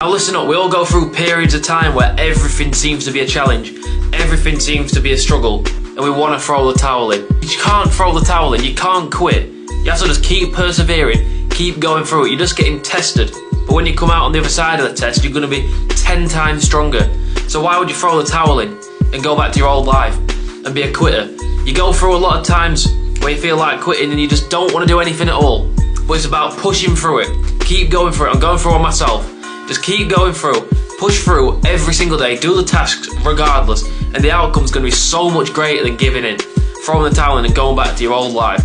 Now listen up, we all go through periods of time where everything seems to be a challenge, everything seems to be a struggle, and we want to throw the towel in. You can't throw the towel in, you can't quit. You have to just keep persevering, keep going through it. You're just getting tested. But when you come out on the other side of the test, you're going to be 10 times stronger. So why would you throw the towel in and go back to your old life and be a quitter? You go through a lot of times where you feel like quitting and you just don't want to do anything at all. But it's about pushing through it. Keep going through it. I'm going through it myself. Just keep going through, push through every single day, do the tasks regardless, and the outcome's going to be so much greater than giving in, throwing the towel in and going back to your old life.